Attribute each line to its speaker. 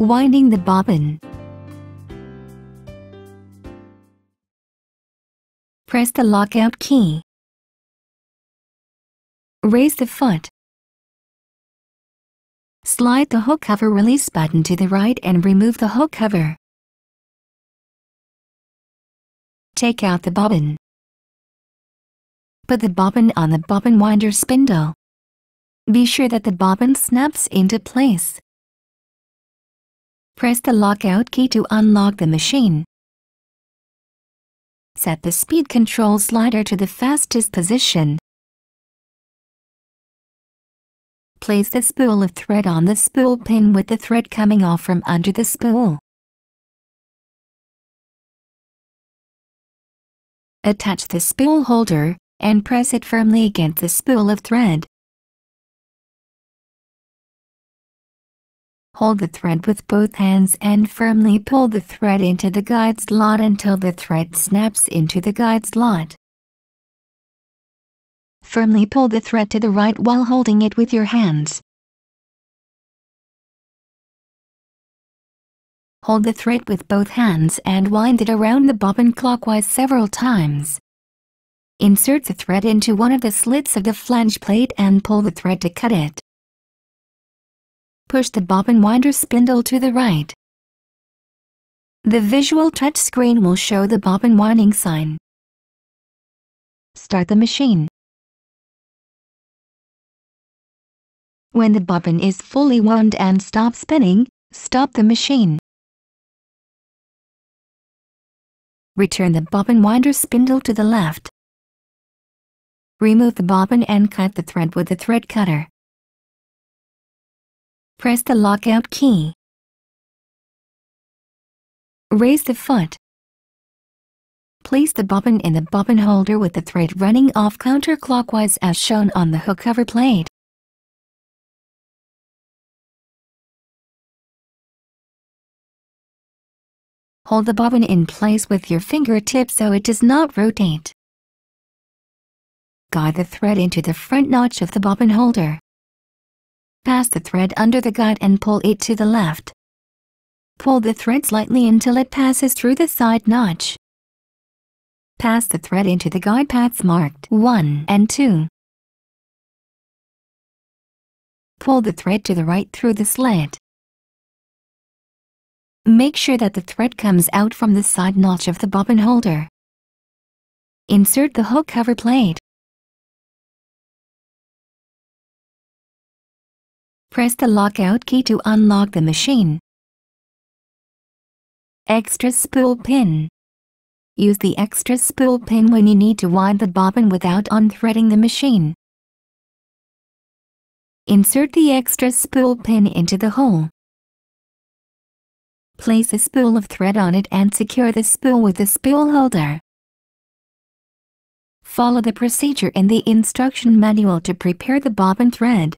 Speaker 1: Winding the bobbin. Press the lockout key. Raise the foot. Slide the hook cover release button to the right and remove the hook cover. Take out the bobbin. Put the bobbin on the bobbin winder spindle. Be sure that the bobbin snaps into place. Press the lockout key to unlock the machine. Set the speed control slider to the fastest position. Place the spool of thread on the spool pin with the thread coming off from under the spool. Attach the spool holder and press it firmly against the spool of thread. Hold the thread with both hands and firmly pull the thread into the guide slot until the thread snaps into the guide slot. Firmly pull the thread to the right while holding it with your hands. Hold the thread with both hands and wind it around the bobbin clockwise several times. Insert the thread into one of the slits of the flange plate and pull the thread to cut it. Push the bobbin winder spindle to the right. The visual touch screen will show the bobbin winding sign. Start the machine. When the bobbin is fully wound and stops spinning, stop the machine. Return the bobbin winder spindle to the left. Remove the bobbin and cut the thread with the thread cutter. Press the lockout key. Raise the foot. Place the bobbin in the bobbin holder with the thread running off counterclockwise as shown on the hook cover plate. Hold the bobbin in place with your fingertips so it does not rotate. Guide the thread into the front notch of the bobbin holder. Pass the thread under the guide and pull it to the left. Pull the thread slightly until it passes through the side notch. Pass the thread into the guide paths marked 1 and 2. Pull the thread to the right through the slit. Make sure that the thread comes out from the side notch of the bobbin holder. Insert the hook cover plate. Press the lockout key to unlock the machine. Extra spool pin. Use the extra spool pin when you need to wind the bobbin without unthreading the machine. Insert the extra spool pin into the hole. Place a spool of thread on it and secure the spool with the spool holder. Follow the procedure in the instruction manual to prepare the bobbin thread.